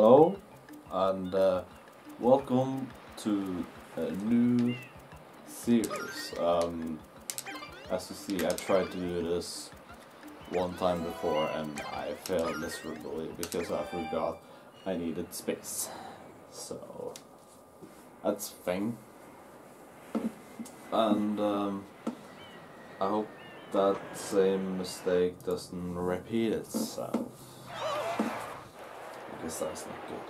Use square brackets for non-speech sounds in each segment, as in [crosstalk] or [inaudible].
Hello, and uh, welcome to a new series. Um, as you see, I tried to do this one time before and I failed miserably because I forgot I needed space. So, that's thing. And um, I hope that same mistake doesn't repeat itself. Because that's not good.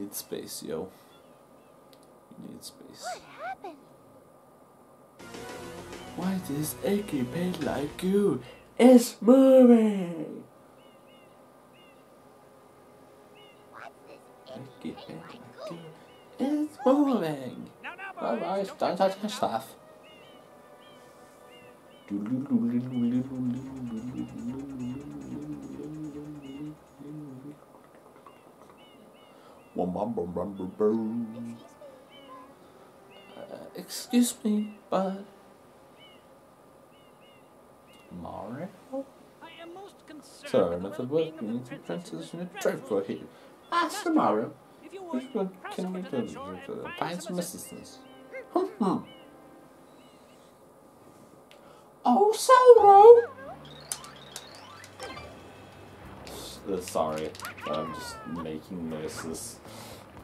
Need space, yo. You need space. What happened? Why this achy pain like you is moving? What's this Achy itchy pain pain like like you is moving. Now, now, boys, don't touch my stuff. Uh, excuse me, but Mario? I am most concerned Turn with of the well-being work, we need the to princess and for vessel. here. The Mario. Which one can we do to find some assistance. Oh, Sauron! Uh, sorry, I'm just making noises.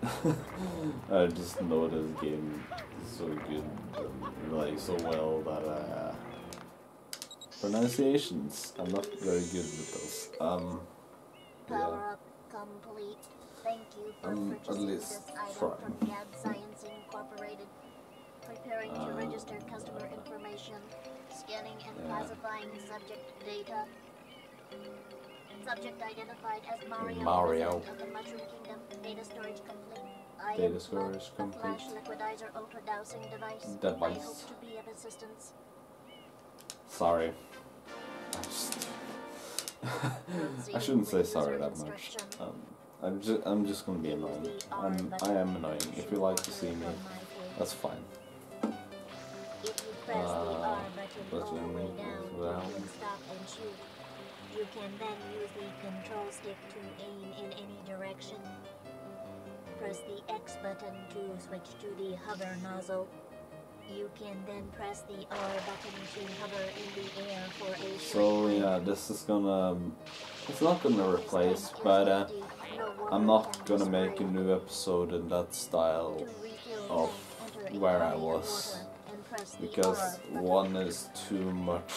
[laughs] I just know this game so good, and, like so well that uh, pronunciations. I'm not very good with those. Um, yeah. Up complete. Thank you for I'm at least this item trying. from Gadd Science Incorporated. Preparing to Uh, register customer information. Scanning and yeah. classifying subject data. Subject identified as Mario, Mario. of the Mushroom Kingdom. Data storage complete. I Data storage a flash liquidizer ultra dousing device. I Device. hope to be of assistance. Sorry. I [laughs] just. I shouldn't say sorry that much. Um, I'm just I'm just gonna be annoying. I'm I am annoying. If you like to see me, that's fine. If you press the Uh, R button all the button way down, down. you can stop and shoot. You can then use the control stick to aim in any direction. Press the X button to switch to the hover nozzle. You can then press the R button to hover in the air for a So yeah, this is gonna. It's not gonna replace, but uh, I'm not gonna make a new episode in that style of tank, enter a where I was, water and press the because one is too much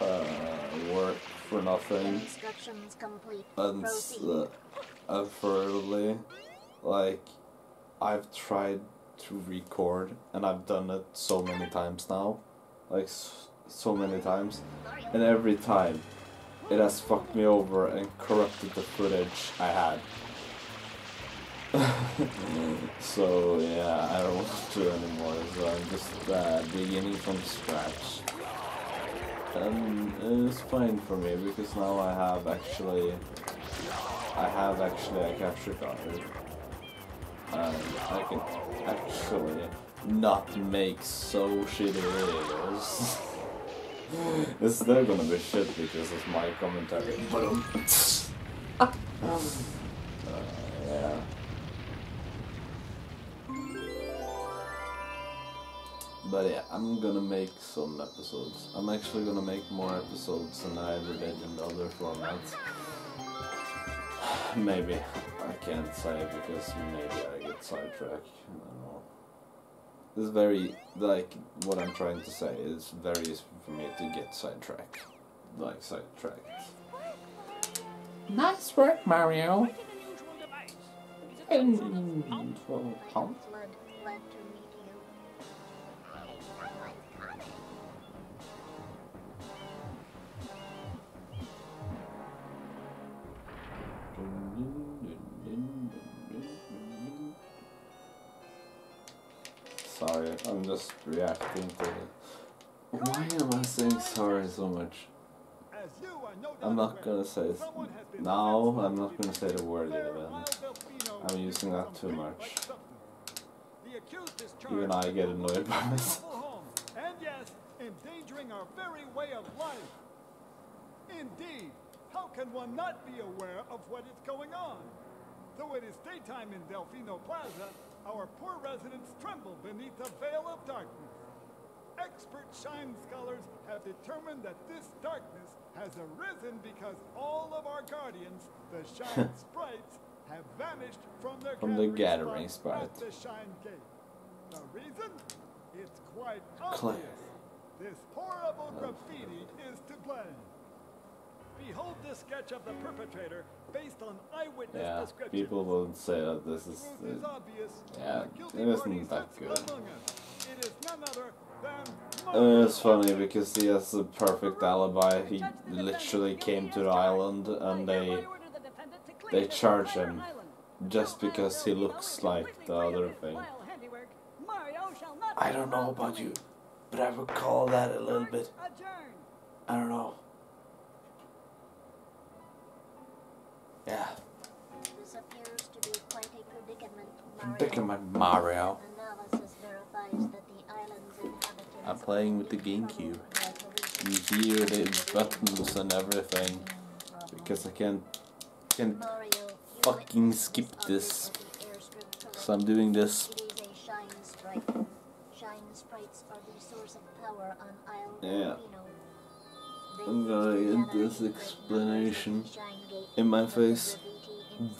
uh, work for nothing. Instructions complete. and uh, like I've tried to record and I've done it so many times now. Like so many times. And every time it has fucked me over and corrupted the footage I had. [laughs] So yeah I don't want to do anymore. So I'm just uh, beginning from scratch and it's fine for me because now I have actually I have actually a capture card and I can actually not make so shitty videos. [laughs] it's still gonna be shit because of my commentary. But um, [laughs] uh, yeah. But yeah, I'm gonna make some episodes. I'm actually gonna make more episodes than I ever did in the other formats. [sighs] Maybe. I can't say because maybe I get sidetracked. I don't know. It's very, like, what I'm trying to say is very easy for me to get sidetracked. Like, sidetracked. Nice work, Mario! Quite an unusual device. Is it And, well, I'm just reacting to it. Why am I saying sorry so much? I'm not gonna say now. I'm not gonna say the word even. I'm using that too much. Even I get annoyed by [laughs] myself. And yes, endangering our very way of life. Indeed, how can one not be aware of what is going on? Though it is daytime in Delfino Plaza, our poor residents tremble beneath a veil of darkness. Expert shine scholars have determined that this darkness has arisen because all of our guardians, the [laughs] shine sprites, have vanished from their From the gathering, gathering spot at the shine gate. The reason? It's quite obvious. This horrible graffiti is to blame. Behold this sketch of the perpetrator based on eyewitness Yeah, descriptions. people will say that this is. Proof is obvious. yeah, The it isn't that good. It is none other than uh, it's funny because he has a perfect alibi. He literally came to the island and they they charge him just because he looks like the other thing. I don't know about you, but I would call that a little bit. I don't know. Yeah, This appears to be quite a predicament, Mario. predicament Mario. Analysis verifies that the island's inhabitants I'm playing with the GameCube. troubled by police You hear the buttons and everything because I can't can't Mario, fucking skip this. obvious at the airstrip So I'm doing this. It is a shine sprite. Shine sprites are the source of power on Isle Yeah. I'm gonna get this explanation in my face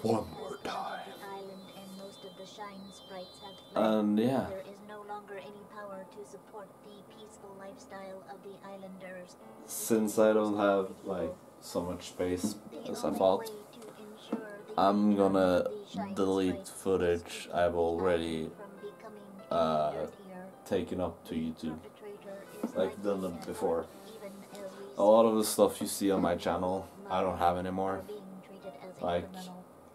one more time. and yeah, since I don't have like so much space as I thought, I'm gonna delete footage I've already, uh, taken up to YouTube. Like done them before. large, even as we A lot of the stuff you see on my channel, I don't have anymore. Like.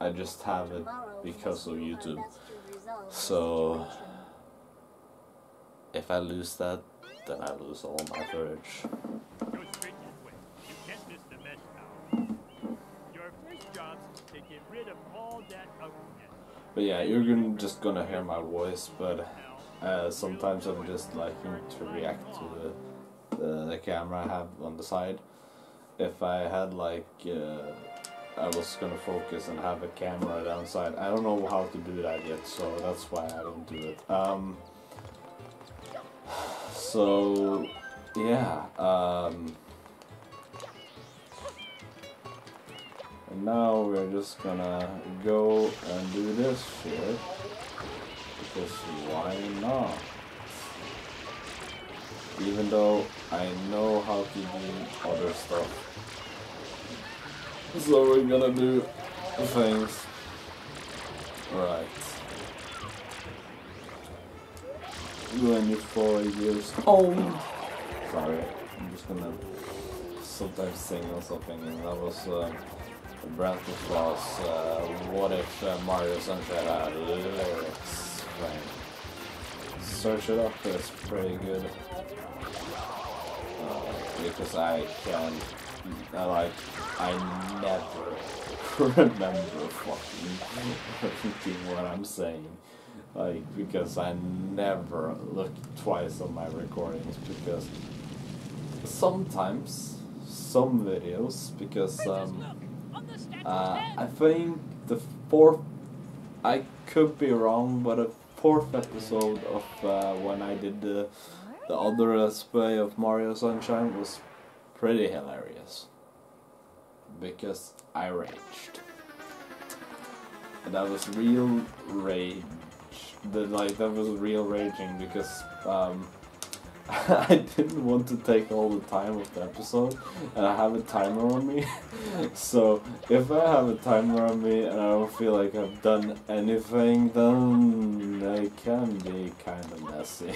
I just have it because of YouTube. So- If I lose that, then I lose all my ugliness. But yeah, you're gonna, just gonna hear my voice, but uh, sometimes I'm just liking to react to the, the, the camera I have on the side. If I had like, uh, I was gonna focus and have a camera downside. I don't know how to do that yet, so that's why I don't do it. Um, so, yeah. Um, and now we're just gonna go and do this shit. Because why not? Even though I know how to do other stuff. So we're gonna do things. Right. Twenty-four years old. Sorry, I'm just gonna sometimes sing or something, and that was uh, Brantley Claus. Uh, what if uh, Mario Sunshine had lyrics? Search it up, it's pretty good. Uh, because I can, I like, I never [laughs] remember fucking repeating what I'm saying. Like, because I never look twice on my recordings because sometimes, some videos, because, um, uh, I think the fourth, I could be wrong, but fourth episode of uh, when I did the, the other play of Mario Sunshine was pretty hilarious. Because I raged. And that was real rage. The, like, that was real raging because, um, [laughs] I didn't want to take all the time of the episode, and I have a timer on me. [laughs] so if I have a timer on me and I don't feel like I've done anything, then it can be kind of messy.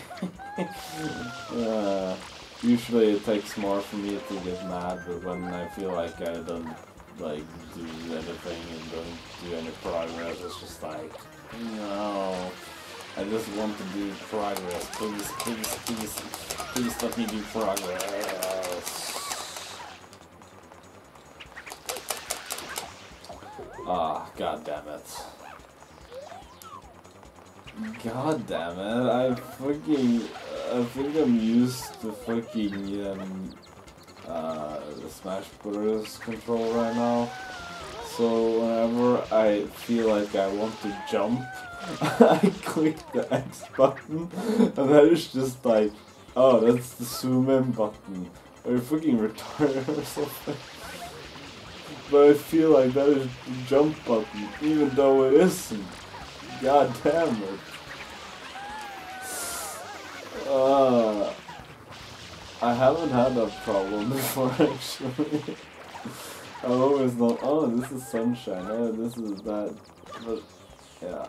[laughs] uh, usually it takes more for me to get mad, but when I feel like I don't like do anything and don't do any progress, it's just like no. I just want to do progress. Please, please, please, please let me do progress. Ah, god damn it. God damn it, I fucking, I think I'm used to fucking, um, uh, the Smash Bros. control right now. So whenever I feel like I want to jump, [laughs] I click the X button, and that is just like, oh, that's the zoom in button. Are you fucking retarded or something? But I feel like that is the jump button, even though it isn't. God damn it. Uh, I haven't had that problem [laughs] before actually. Oh, I always thought, oh, this is sunshine, oh, this is that. But, yeah.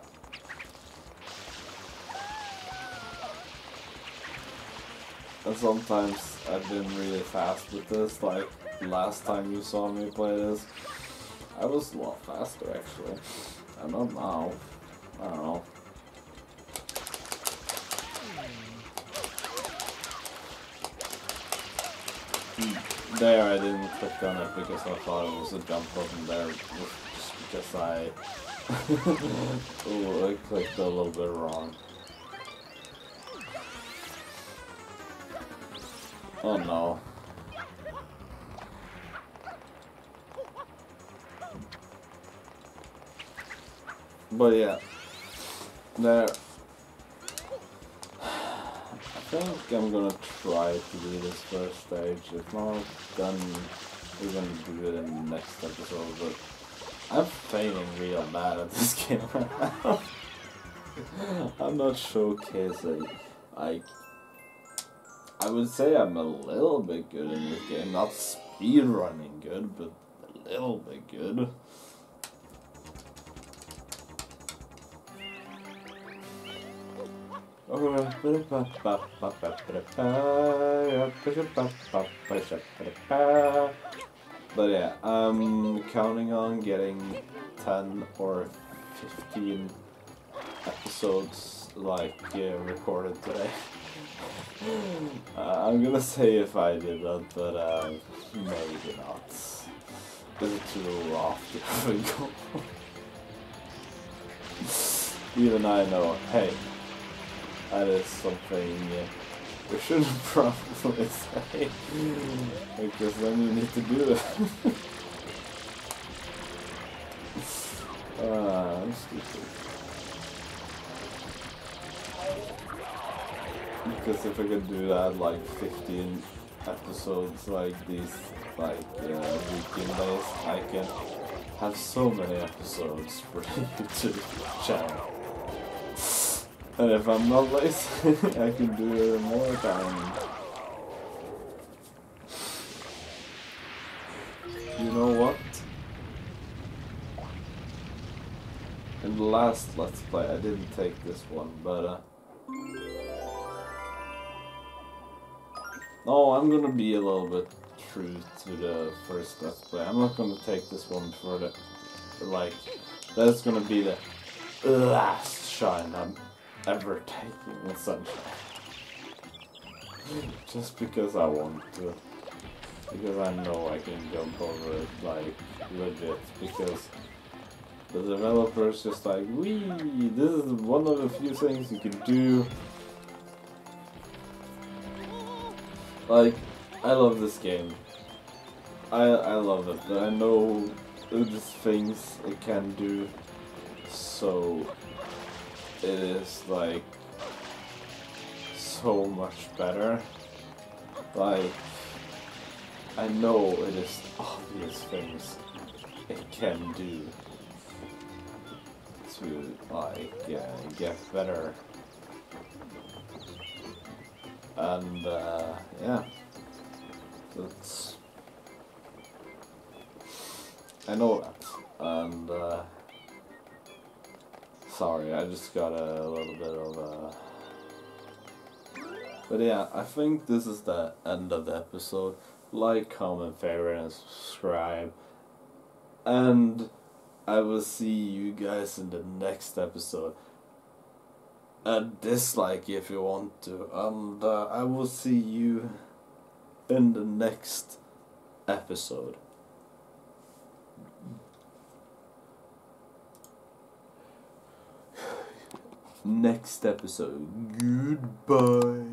And sometimes I've been really fast with this, like last time you saw me play this. I was a lot faster actually. I don't know. I don't know. There I didn't click on it because I thought it was a jump button there just because I [laughs] Ooh, I clicked a little bit wrong. Oh no. But yeah, there. [sighs] I think I'm gonna try to do this first stage. If not, we're gonna do it in the next episode. But I'm failing real bad at this [laughs] game right now. I'm not showcasing. Like, I would say I'm a little bit good in this game. Not speed running good, but a little bit good. But yeah, I'm counting on getting 10 or 15 episodes like uh, recorded today. [laughs] uh, I'm gonna say if I did that, but uh, maybe not. It's too rough to have a go. Even I know, hey, that is something we shouldn't [laughs] probably say. because then you need to do it. [laughs] ah, I'm stupid. Because if I could do that like 15 episodes like these, like uh, weekend days, I can have so many episodes for [laughs] YouTube channel. And if I'm not lazy, [laughs] I can do it more time. You know what? In the last Let's Play, I didn't take this one, but uh... No, I'm gonna be a little bit true to the first Let's Play. I'm not gonna take this one for the... like, that's gonna be the last shine I'm ever taking sunshine. Just because I want to. Because I know I can jump over it, like, legit. Because the developer's just like, wee, this is one of the few things you can do. Like, I love this game. I I love it, I know the things it can do. So it is like so much better. Like I know it is obvious things it can do to like get better. And uh, yeah, that's I know that, and. Uh, Sorry, I just got a little bit of a... But yeah, I think this is the end of the episode. Like, comment, favorite, and subscribe. And I will see you guys in the next episode. And dislike if you want to. And uh, I will see you in the next episode. Next episode. Goodbye.